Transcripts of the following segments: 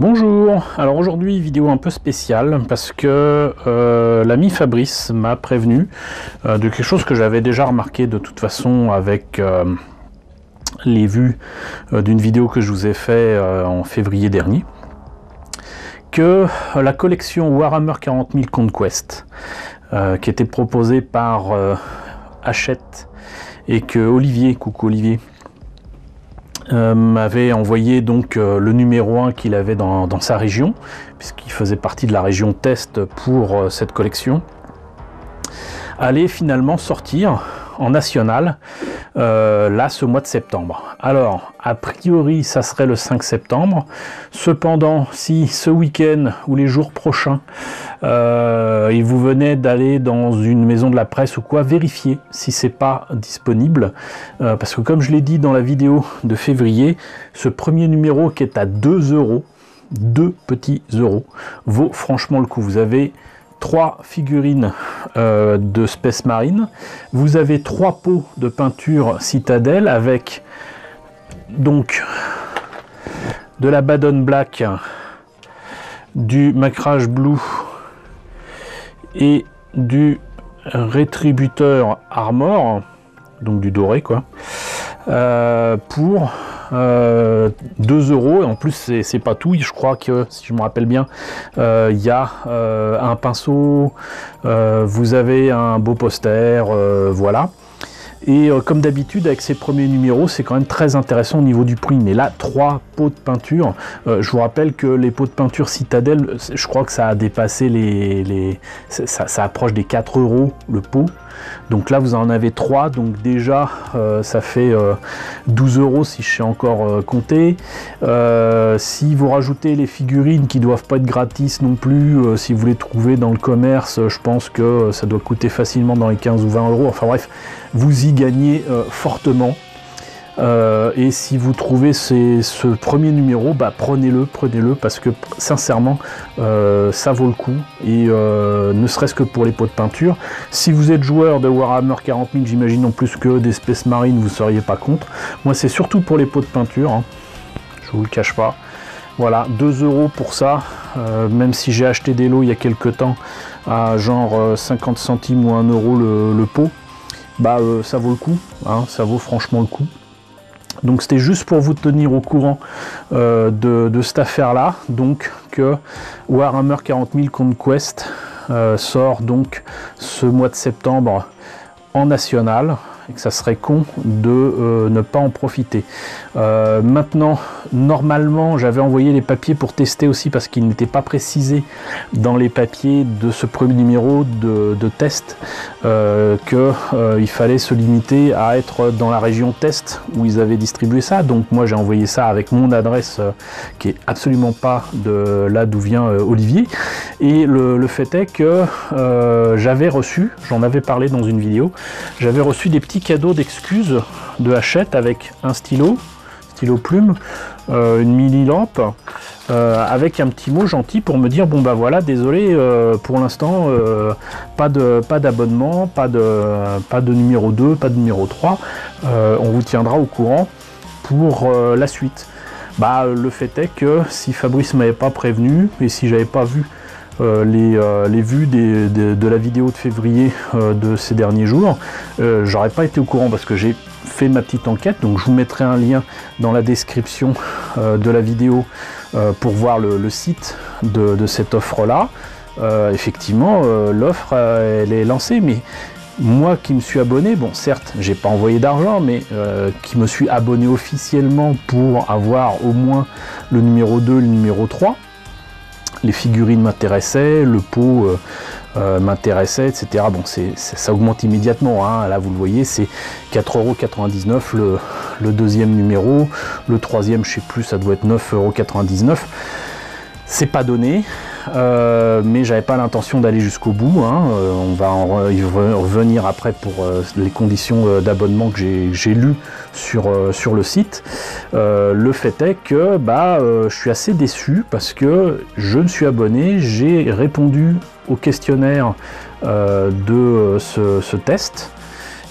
Bonjour, alors aujourd'hui vidéo un peu spéciale parce que euh, l'ami Fabrice m'a prévenu euh, de quelque chose que j'avais déjà remarqué de toute façon avec euh, les vues d'une vidéo que je vous ai fait en février dernier que la collection Warhammer 40 000 Conquest qui était proposée par Hachette et que Olivier, coucou Olivier, euh, m'avait envoyé donc euh, le numéro 1 qu'il avait dans, sa région, puisqu'il faisait partie de la région test pour euh, cette collection, allait finalement sortir en national euh, là ce mois de septembre. Alors, a priori, ça serait le 5 septembre. Cependant, si ce week-end ou les jours prochains, euh, il vous venait d'aller dans une maison de la presse ou quoi, vérifier si c'est pas disponible. Euh, parce que comme je l'ai dit dans la vidéo de février, ce premier numéro qui est à 2 euros, 2 petits euros, vaut franchement le coup. Vous avez trois figurines euh, de Space Marine. Vous avez trois pots de peinture citadelle avec donc de la Badon Black, du Macrage Blue et du Rétributeur Armor, donc du doré quoi, euh, pour 2 euh, euros. Et en plus, c'est pas tout. Je crois que, si je me rappelle bien, euh, il y a euh, un pinceau, vous avez un beau poster, voilà. Et euh, comme d'habitude, avec ces premiers numéros, c'est quand même très intéressant au niveau du prix. Mais là, trois pots de peinture. Euh, je vous rappelle que les pots de peinture Citadel, je crois que ça a dépassé les. les ça, approche des 4 euros le pot. Donc là, vous en avez trois. Donc déjà, euh, ça fait 12 euros si je sais encore compter. si vous rajoutez les figurines qui doivent pas être gratis non plus, si vous les trouvez dans le commerce, je pense que ça doit coûter facilement dans les 15 ou 20 euros. Enfin bref, vous y gagnez euh, fortement. Euh, et si vous trouvez ce premier numéro, bah, prenez-le, prenez-le, parce que sincèrement, euh, ça vaut le coup. Et ne serait-ce que pour les pots de peinture. Si vous êtes joueur de Warhammer 40 000, j'imagine en plus que d'espèces marines, vous ne seriez pas contre. Moi, c'est surtout pour les pots de peinture. Hein. Je vous le cache pas. Voilà, 2 euros pour ça, même si j'ai acheté des lots il y a quelques temps à genre 50 centimes ou 1 euro le pot bah euh, ça vaut le coup, hein, ça vaut franchement le coup. Donc c'était juste pour vous tenir au courant euh, de, cette affaire-là, donc que Warhammer 40 000 Conquest euh, sort donc ce mois de septembre en national, que ça serait con de euh, ne pas en profiter. Euh, maintenant, normalement, j'avais envoyé les papiers pour tester aussi parce qu'ils n'étaient pas précisés dans les papiers de ce premier numéro de, test euh, qu'il fallait se limiter à être dans la région test où ils avaient distribué ça. Donc moi j'ai envoyé ça avec mon adresse qui est absolument pas de là d'où vient Olivier. Et le, fait est que j'avais reçu, j'en avais parlé dans une vidéo, j'avais reçu des petits cadeau d'excuses de Hachette avec un stylo, stylo plume, euh, une mini lampe, euh, avec un petit mot gentil pour me dire bon bah voilà désolé euh, pour l'instant pas de pas d'abonnement, pas de pas de numéro 2, pas de numéro 3, on vous tiendra au courant pour la suite. Bah le fait est que si Fabrice m'avait pas prévenu et si j'avais pas vu euh, euh, les, vues de la vidéo de février euh, de ces derniers jours, j'aurais pas été au courant parce que j'ai fait ma petite enquête, donc je vous mettrai un lien dans la description de la vidéo pour voir le, site de, cette offre-là. effectivement, l'offre, elle est lancée, mais moi qui me suis abonné, bon certes j'ai pas envoyé d'argent, mais qui me suis abonné officiellement pour avoir au moins le numéro 2, le numéro 3, les figurines m'intéressaient, le pot euh, euh, m'intéressait, etc. Bon, c'est, ça augmente immédiatement. Hein. Là, vous le voyez, c'est 4,99€ le, le deuxième numéro. Le troisième, je sais plus, ça doit être 9,99€. C'est pas donné. Euh, mais j'avais pas l'intention d'aller jusqu'au bout. Hein. Euh, on va en revenir après pour euh, les conditions d'abonnement que j'ai lues sur, le site. le fait est que bah, je suis assez déçu parce que je me suis abonné, j'ai répondu au questionnaire de ce, test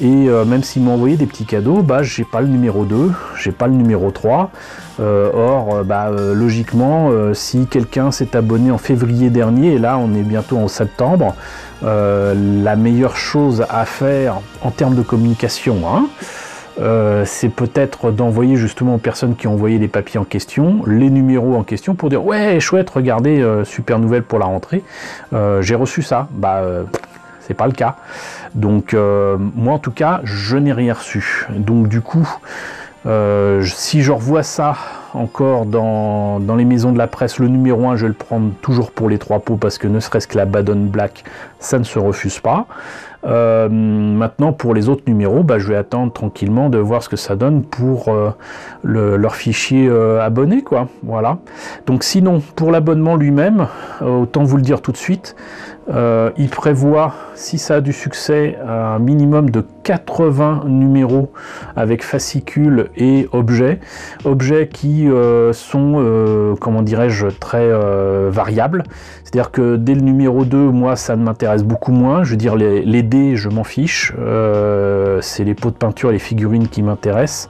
Et euh, même s'ils m'ont envoyé des petits cadeaux, bah j'ai pas le numéro 2, j'ai pas le numéro 3. Euh, or, bah, logiquement, si quelqu'un s'est abonné en février dernier, et là on est bientôt en septembre, la meilleure chose à faire en termes de communication, hein, euh, c'est peut-être d'envoyer justement aux personnes qui ont envoyé les papiers en question, les numéros en question pour dire ouais chouette, regardez, euh, super nouvelle pour la rentrée, euh, j'ai reçu ça. Bah c'est pas le cas. Donc moi en tout cas je n'ai rien reçu. Donc du coup si je revois ça encore dans, les maisons de la presse, le numéro 1 je vais le prendre toujours pour les trois pots parce que ne serait-ce que la Badon Black ça ne se refuse pas. Euh, maintenant, pour les autres numéros, bah, je vais attendre tranquillement de voir ce que ça donne pour euh, leur fichier euh, abonné. Quoi. Voilà. Donc sinon, pour l'abonnement lui-même, autant vous le dire tout de suite, il prévoit, si ça a du succès, un minimum de 80 numéros avec fascicules et objets. Objets qui sont, comment dirais-je, très variables. C'est-à-dire que dès le numéro 2, moi, ça ne m'intéresse beaucoup moins. Je veux dire, les, les dés, je m'en fiche. Euh, c'est les pots de peinture, les figurines qui m'intéressent.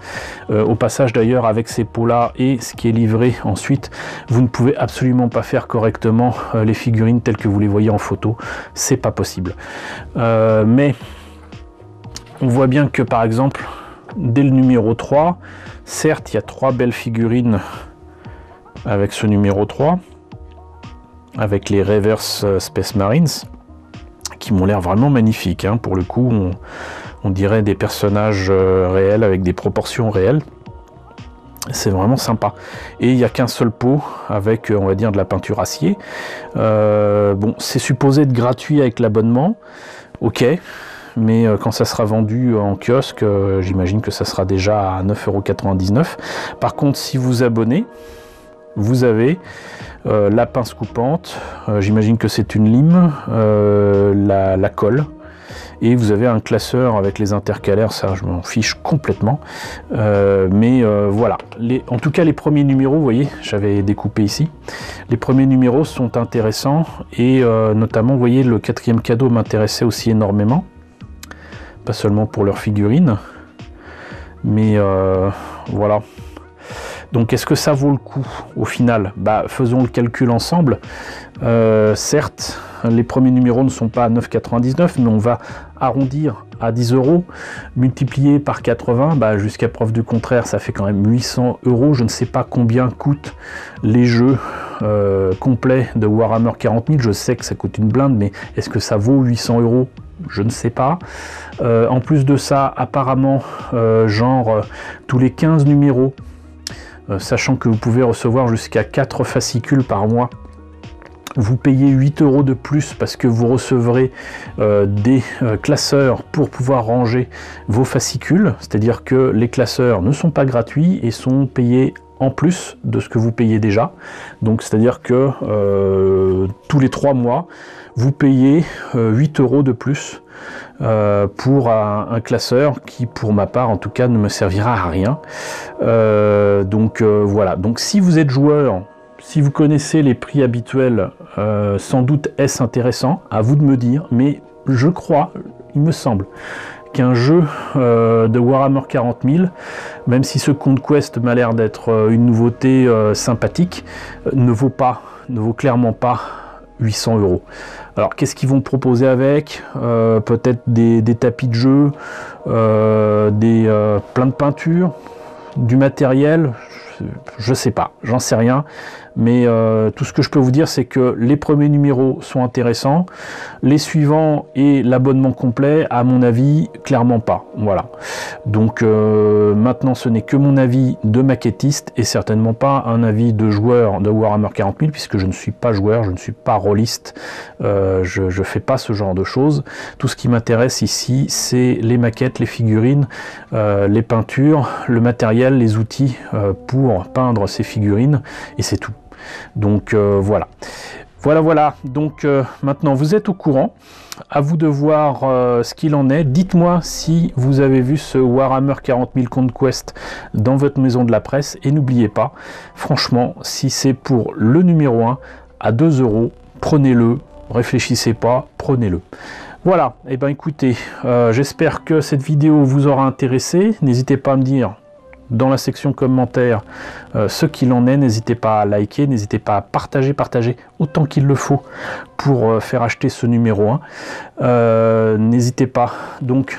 Euh, au passage, d'ailleurs, avec ces pots-là et ce qui est livré ensuite, vous ne pouvez absolument pas faire correctement euh, les figurines telles que vous les voyez en photo. C'est pas possible. mais on voit bien que, par exemple, dès le numéro 3, certes, il y a trois belles figurines avec ce numéro 3 avec les Reverse euh, Space Marines qui m'ont l'air vraiment magnifiques. Hein. Pour le coup, on, dirait des personnages euh, réels avec des proportions réelles. C'est vraiment sympa. Et il n'y a qu'un seul pot avec, euh, on va dire, de la peinture acier. bon, c'est supposé être gratuit avec l'abonnement. Ok. Mais quand ça sera vendu en kiosque, j'imagine que ça sera déjà à 9,99€. Par contre, si vous abonnez, vous avez euh, la pince coupante, euh, j'imagine que c'est une lime, euh, la, colle, et vous avez un classeur avec les intercalaires, ça je m'en fiche complètement. mais voilà, en tout cas les premiers numéros, vous voyez, j'avais découpé ici, les premiers numéros sont intéressants, et notamment, vous voyez, le quatrième cadeau m'intéressait aussi énormément, pas seulement pour leurs figurines, mais voilà, donc est-ce que ça vaut le coup au final? Bah, Faisons le calcul ensemble. Euh, certes, les premiers numéros ne sont pas à 9,99, mais on va arrondir à 10 euros, multiplié par 80, bah, jusqu'à preuve du contraire, ça fait quand même 800 euros. Je ne sais pas combien coûtent les jeux euh, complets de Warhammer 40 000. Je sais que ça coûte une blinde, mais est-ce que ça vaut 800 euros? Je ne sais pas. Euh, en plus de ça, apparemment, genre tous les 15 numéros, euh, sachant que vous pouvez recevoir jusqu'à 4 fascicules par mois. Vous payez 8 euros de plus parce que vous recevrez euh, des euh, classeurs pour pouvoir ranger vos fascicules. C'est-à-dire que les classeurs ne sont pas gratuits et sont payés en plus de ce que vous payez déjà. Donc c'est-à-dire que tous les 3 mois, vous payez 8 euros de plus euh, pour un, classeur qui, pour ma part, en tout cas, ne me servira à rien. Euh, donc euh, voilà. Donc si vous êtes joueur, si vous connaissez les prix habituels, sans doute est-ce intéressant. À vous de me dire. Mais je crois, il me semble, qu'un jeu de Warhammer 40 000, même si ce Conquest m'a l'air d'être une nouveauté sympathique, ne vaut pas, ne vaut clairement pas 800 euros. Alors qu'est-ce qu'ils vont proposer avec? Euh, Peut-être des, tapis de jeu, euh, des euh, plein de peintures, du matériel, je sais pas, j'en sais rien. Mais euh, tout ce que je peux vous dire, c'est que les premiers numéros sont intéressants. Les suivants et l'abonnement complet, à mon avis, clairement pas. Voilà. Donc euh, maintenant, ce n'est que mon avis de maquettiste et certainement pas un avis de joueur de Warhammer 40 000, puisque je ne suis pas joueur, je ne suis pas rôliste, euh, je ne fais pas ce genre de choses. Tout ce qui m'intéresse ici, c'est les maquettes, les figurines, les peintures, le matériel, les outils pour peindre ces figurines, et c'est tout. Donc euh, voilà. Voilà, voilà. Donc euh, maintenant, vous êtes au courant. À vous de voir euh, ce qu'il en est. Dites-moi si vous avez vu ce Warhammer 40 000 Conquest dans votre maison de la presse. Et n'oubliez pas, franchement, si c'est pour le numéro 1 à 2 euros, prenez-le. Réfléchissez pas, prenez-le. Voilà, et eh ben écoutez, j'espère que cette vidéo vous aura intéressé. N'hésitez pas à me dire dans la section commentaires euh, ce qu'il en est. N'hésitez pas à liker, n'hésitez pas à partager, partager autant qu'il le faut pour euh, faire acheter ce numéro 1. Euh, n'hésitez pas donc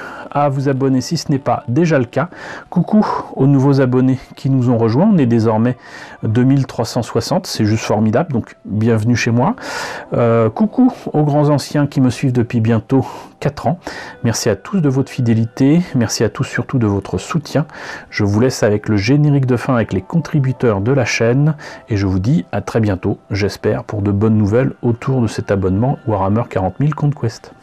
vous abonner si ce n'est pas déjà le cas. Coucou aux nouveaux abonnés qui nous ont rejoints. On est désormais 2360, c'est juste formidable, donc bienvenue chez moi. coucou aux grands anciens qui me suivent depuis bientôt 4 ans. Merci à tous de votre fidélité, merci à tous surtout de votre soutien. Je vous laisse avec le générique de fin avec les contributeurs de la chaîne et je vous dis à très bientôt, j'espère, pour de bonnes nouvelles autour de cet abonnement Warhammer 40 000 Conquest.